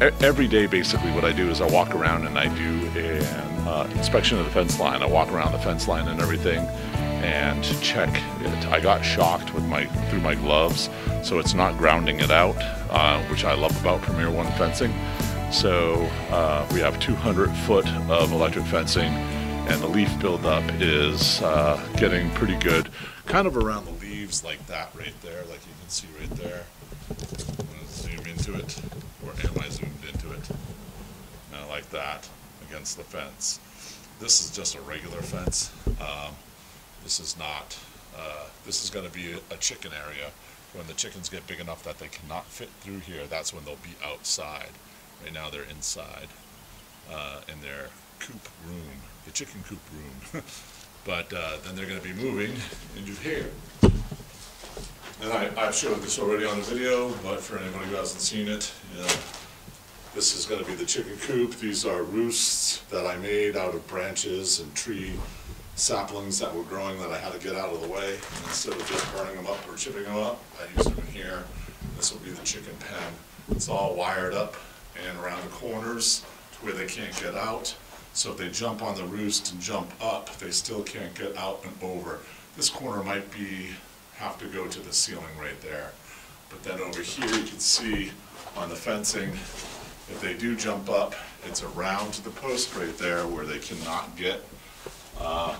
Every day, basically, what I do is I walk around and I do an uh, inspection of the fence line. I walk around the fence line and everything, and check it. I got shocked with my through my gloves, so it's not grounding it out, uh, which I love about Premier One fencing. So uh, we have 200 foot of electric fencing, and the leaf buildup is uh, getting pretty good, kind of around the leaves like that right there, like you can see right there. Gonna into it, or am I zoomed into it? No, like that against the fence. This is just a regular fence. Um, this is not. Uh, this is going to be a, chicken area. When the chickens get big enough that they cannot fit through here, that's when they'll be outside. Right now they're inside uh, in their coop room, the chicken coop room. but uh, then they're going to be moving into here. And I, I've showed this already on the video, but for anybody who hasn't seen it, you know, this is gonna be the chicken coop. These are roosts that I made out of branches and tree saplings that were growing that I had to get out of the way. And Instead of just burning them up or chipping them up, I used them in here. This will be the chicken pen. It's all wired up and around the corners to where they can't get out. So if they jump on the roost and jump up, they still can't get out and over. This corner might be, have to go to the ceiling right there. But then over here, you can see on the fencing, if they do jump up, it's around to the post right there where they cannot get uh,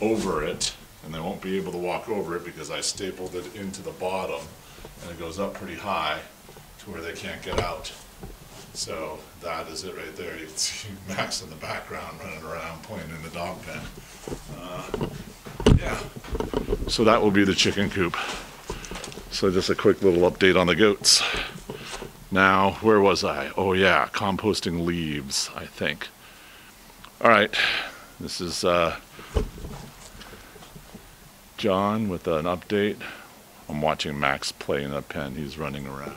over it, and they won't be able to walk over it because I stapled it into the bottom, and it goes up pretty high to where they can't get out. So that is it right there. You can see Max in the background running around playing in the dog pen. Uh, Yeah. So that will be the chicken coop. So just a quick little update on the goats. Now, where was I? Oh yeah, composting leaves, I think. All right, this is uh, John with an update. I'm watching Max play in a pen. He's running around.